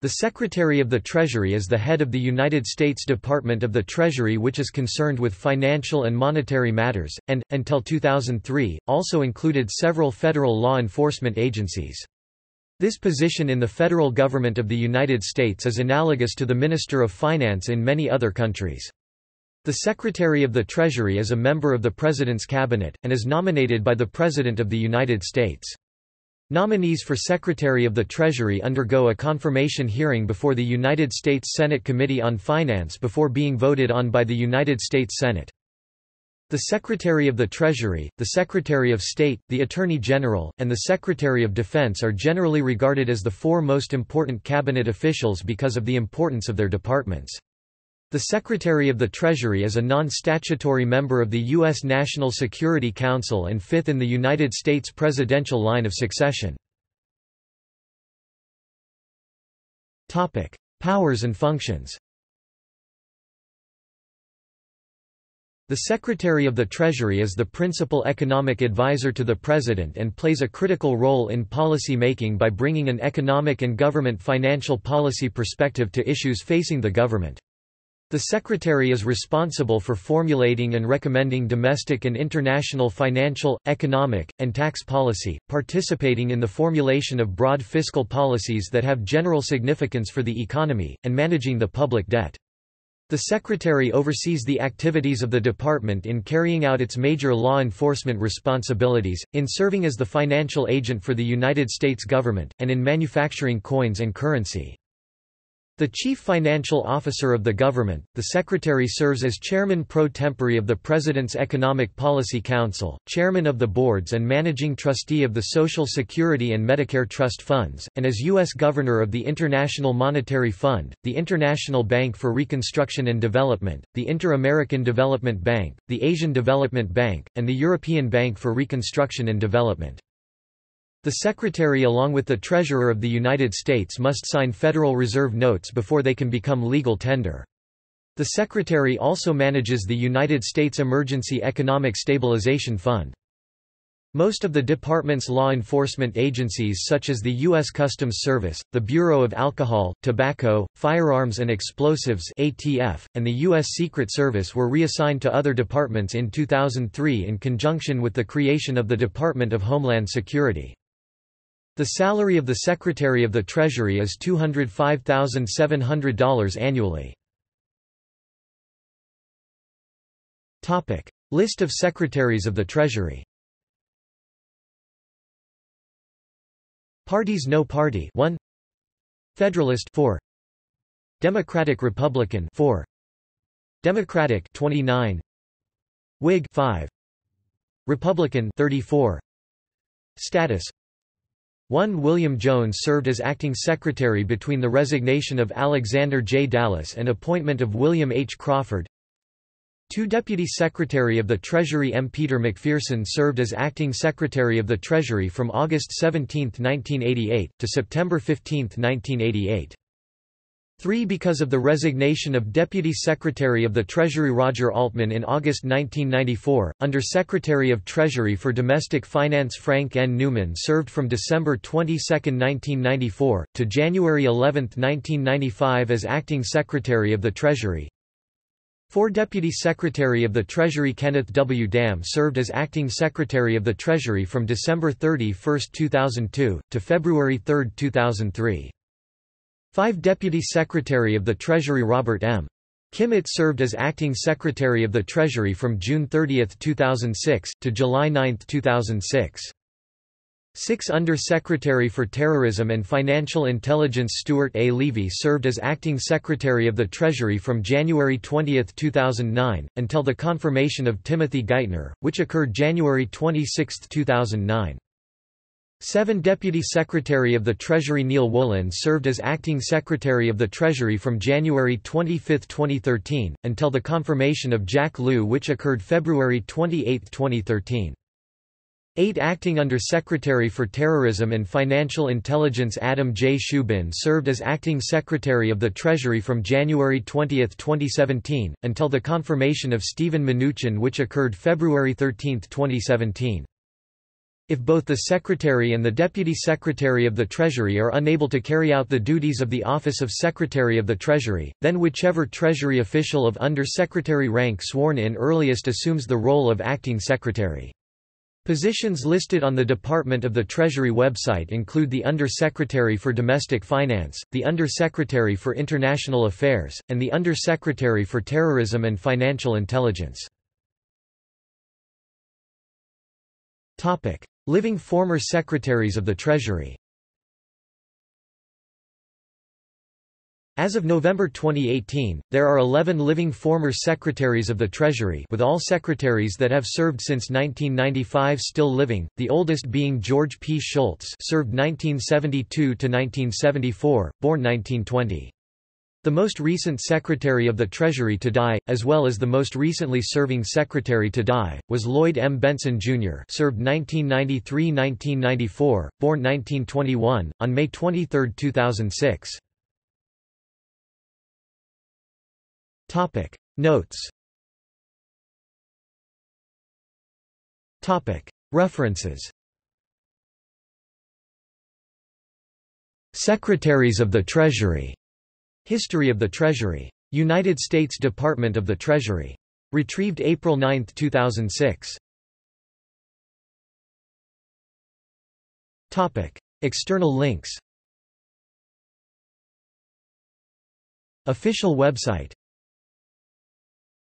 The Secretary of the Treasury is the head of the United States Department of the Treasury which is concerned with financial and monetary matters, and, until 2003, also included several federal law enforcement agencies. This position in the federal government of the United States is analogous to the Minister of Finance in many other countries. The Secretary of the Treasury is a member of the President's Cabinet, and is nominated by the President of the United States. Nominees for Secretary of the Treasury undergo a confirmation hearing before the United States Senate Committee on Finance before being voted on by the United States Senate. The Secretary of the Treasury, the Secretary of State, the Attorney General, and the Secretary of Defense are generally regarded as the four most important cabinet officials because of the importance of their departments. The Secretary of the Treasury is a non-statutory member of the U.S. National Security Council and fifth in the United States presidential line of succession. Powers and functions The Secretary of the Treasury is the principal economic advisor to the President and plays a critical role in policy making by bringing an economic and government financial policy perspective to issues facing the government. The Secretary is responsible for formulating and recommending domestic and international financial, economic, and tax policy, participating in the formulation of broad fiscal policies that have general significance for the economy, and managing the public debt. The Secretary oversees the activities of the department in carrying out its major law enforcement responsibilities, in serving as the financial agent for the United States government, and in manufacturing coins and currency. The Chief Financial Officer of the government, the Secretary serves as Chairman pro tempore of the President's Economic Policy Council, Chairman of the Boards and Managing Trustee of the Social Security and Medicare Trust Funds, and as U.S. Governor of the International Monetary Fund, the International Bank for Reconstruction and Development, the Inter-American Development Bank, the Asian Development Bank, and the European Bank for Reconstruction and Development. The Secretary along with the Treasurer of the United States must sign Federal Reserve notes before they can become legal tender. The Secretary also manages the United States Emergency Economic Stabilization Fund. Most of the department's law enforcement agencies such as the U.S. Customs Service, the Bureau of Alcohol, Tobacco, Firearms and Explosives ATF, and the U.S. Secret Service were reassigned to other departments in 2003 in conjunction with the creation of the Department of Homeland Security. The salary of the Secretary of the Treasury is $205,700 annually. List of Secretaries of the Treasury. Parties No Party 1 Federalist 4 Democratic Republican 4 Democratic 29 Whig 5 Republican 34 Status 1 William Jones served as acting secretary between the resignation of Alexander J. Dallas and appointment of William H. Crawford. 2 Deputy Secretary of the Treasury M. Peter McPherson served as acting Secretary of the Treasury from August 17, 1988, to September 15, 1988. 3 Because of the resignation of Deputy Secretary of the Treasury Roger Altman in August 1994, Under Secretary of Treasury for Domestic Finance Frank N. Newman served from December 22, 1994, to January 11, 1995 as Acting Secretary of the Treasury. 4 Deputy Secretary of the Treasury Kenneth W. Dam served as Acting Secretary of the Treasury from December 31, 2002, to February 3, 2003. 5 Deputy Secretary of the Treasury Robert M. Kimmitt served as Acting Secretary of the Treasury from June 30, 2006, to July 9, 2006. 6 Under Secretary for Terrorism and Financial Intelligence Stuart A. Levey served as Acting Secretary of the Treasury from January 20, 2009, until the confirmation of Timothy Geithner, which occurred January 26, 2009. 7 Deputy Secretary of the Treasury Neal Wolin served as Acting Secretary of the Treasury from January 25, 2013, until the confirmation of Jack Lew which occurred February 28, 2013. 8 Acting Under Secretary for Terrorism and Financial Intelligence Adam J. Szubin served as Acting Secretary of the Treasury from January 20, 2017, until the confirmation of Stephen Mnuchin which occurred February 13, 2017. If both the Secretary and the Deputy Secretary of the Treasury are unable to carry out the duties of the Office of Secretary of the Treasury, then whichever Treasury official of Under-Secretary rank sworn in earliest assumes the role of Acting Secretary. Positions listed on the Department of the Treasury website include the Under-Secretary for Domestic Finance, the Under-Secretary for International Affairs, and the Under-Secretary for Terrorism and Financial Intelligence. Living former Secretaries of the Treasury As of November 2018, there are 11 living former Secretaries of the Treasury with all secretaries that have served since 1995 still living, the oldest being George P. Shultz served 1972–1974, born 1920. The most recent Secretary of the Treasury to die, as well as the most recently serving Secretary to die, was Lloyd M. Bentsen, Jr. served 1993–1994, born 1921, on May 23, 2006. Notes References Secretaries of the Treasury History of the Treasury. United States Department of the Treasury. Retrieved April 9, 2006. Topic. External links Official website